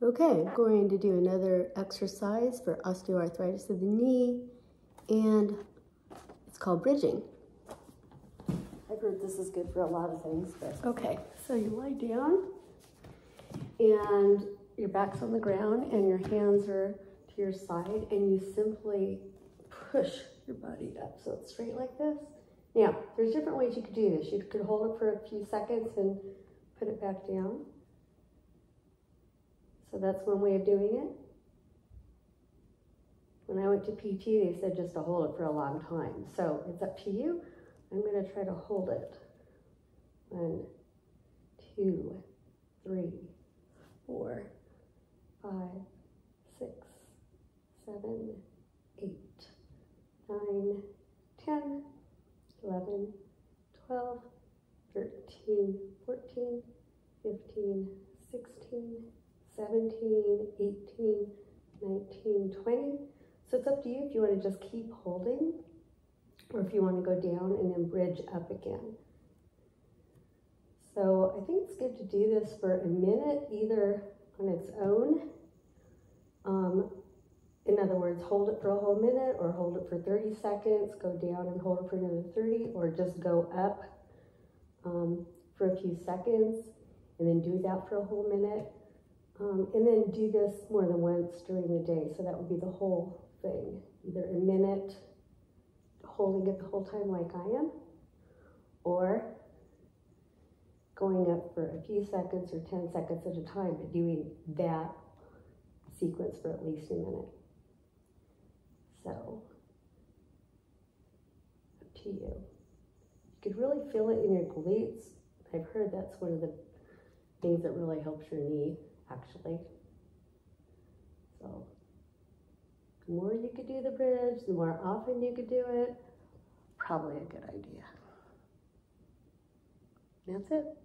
Okay, I'm going to do another exercise for osteoarthritis of the knee, and it's called bridging. I've heard this is good for a lot of things, but okay. So you lie down, and your back's on the ground, and your hands are to your side, and you simply push your body up so it's straight like this. Now, there's different ways you could do this. You could hold it for a few seconds and put it back down. That's one way of doing it. When I went to PT, they said just to hold it for a long time. So it's up to you. I'm going to try to hold it. One, two, three, four, five, six, seven, eight, nine, ten, eleven, twelve, thirteen, fourteen, fifteen, sixteen. 17, 18, 19, 20. So it's up to you if you want to just keep holding or if you want to go down and then bridge up again. So I think it's good to do this for a minute either on its own. Um, in other words, hold it for a whole minute or hold it for 30 seconds, go down and hold it for another 30 or just go up um, for a few seconds and then do that for a whole minute. Um, and then do this more than once during the day. So that would be the whole thing, either a minute holding it the whole time like I am, or going up for a few seconds or 10 seconds at a time, but doing that sequence for at least a minute. So, up to you. You could really feel it in your glutes. I've heard that's one of the things that really helps your knee actually. So the more you could do the bridge, the more often you could do it, probably a good idea. That's it.